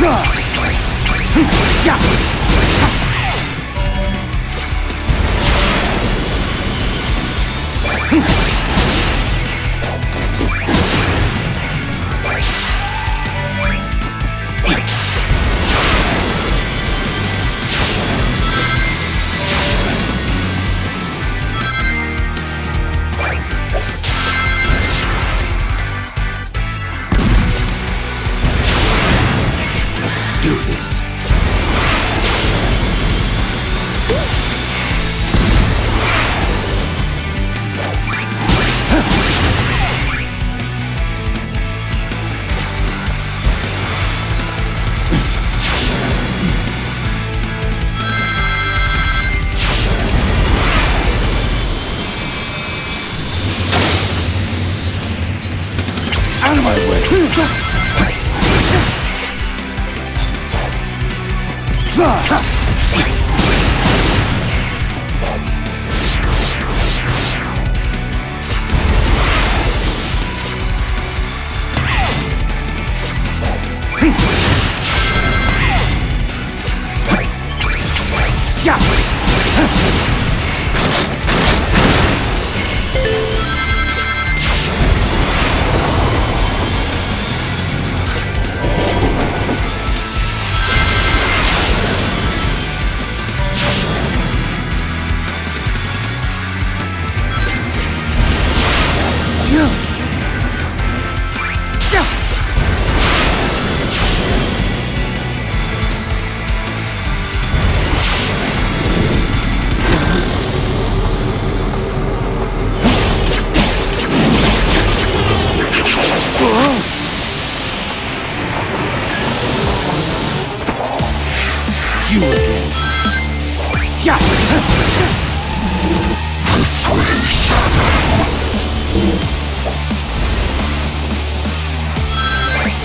Yeah. Out of my way! You again. Yeah!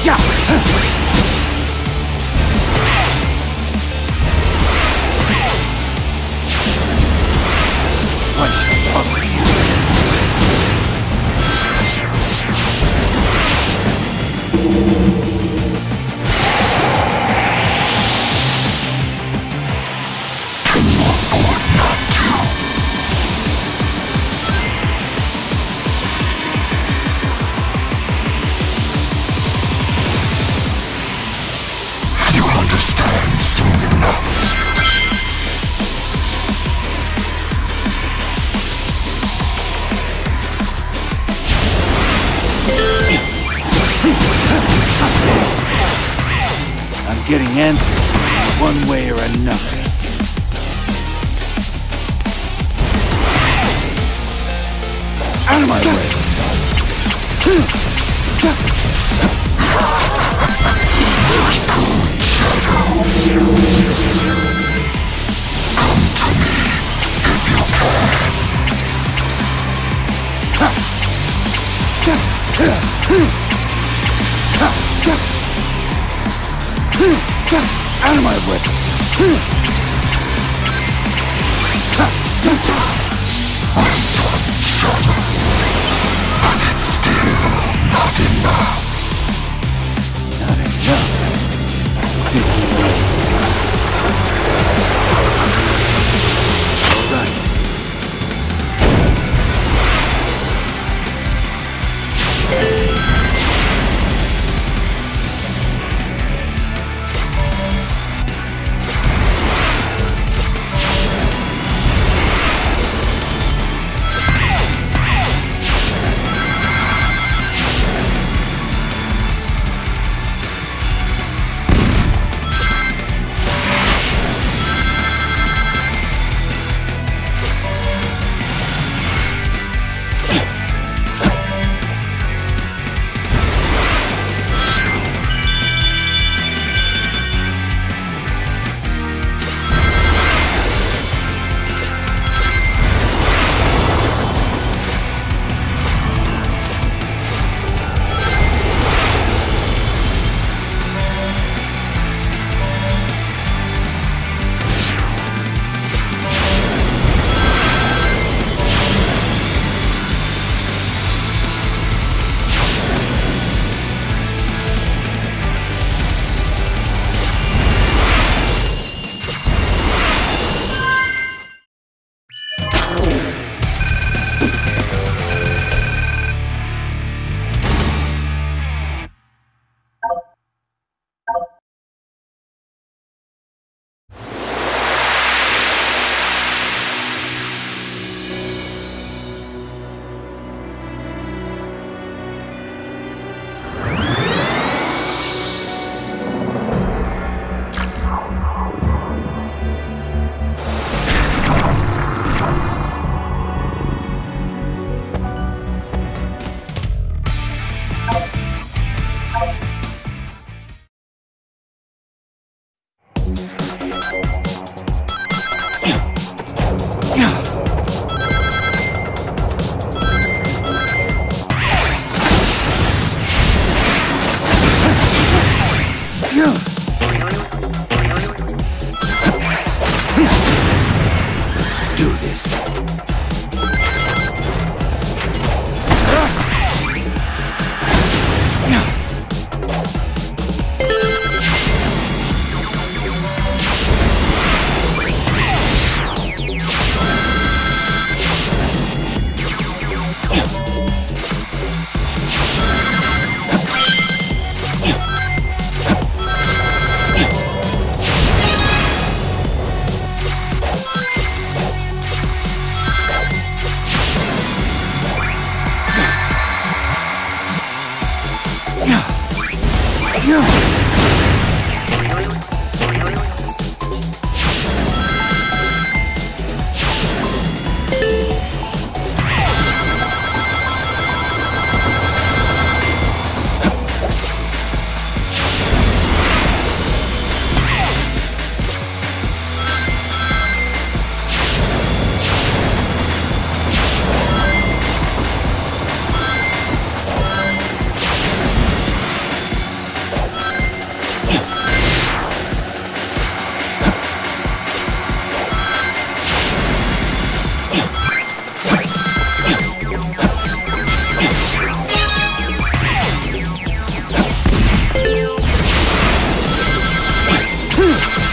Yeah! I shall cover you. You'll getting answers one way or another. Out of my way! Out of my way! But it's still not enough. Yeah. Hmm.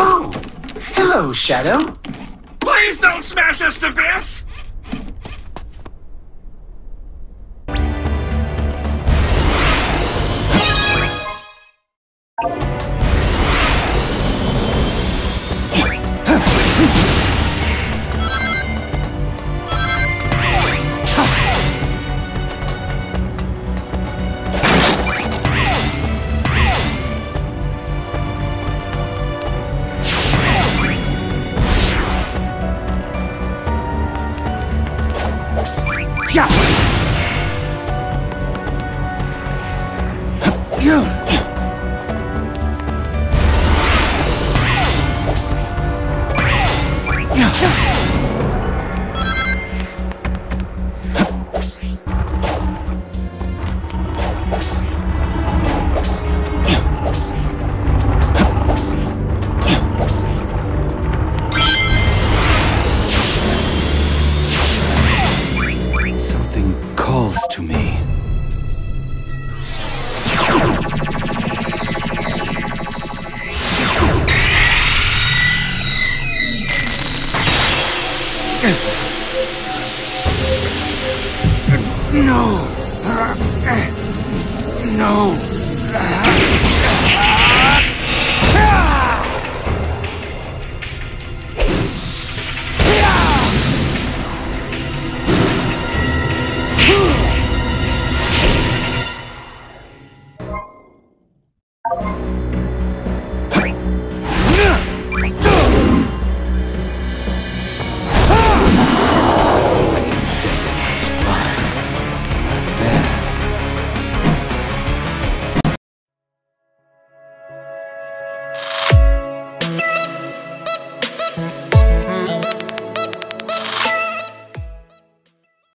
Oh, hello, Shadow. Please don't smash us to bits! Something No! No!